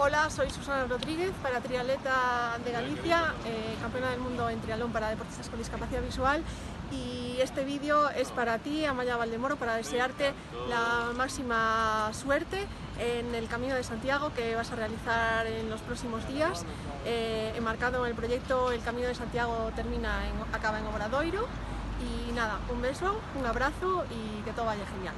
Hola, soy Susana Rodríguez, para triatleta de Galicia, eh, campeona del mundo en triatlón para deportistas con discapacidad visual. Y este vídeo es para ti, Amaya Valdemoro, para desearte la máxima suerte en el Camino de Santiago que vas a realizar en los próximos días, eh, enmarcado en el proyecto El Camino de Santiago termina en, acaba en Obradoiro. Y nada, un beso, un abrazo y que todo vaya genial.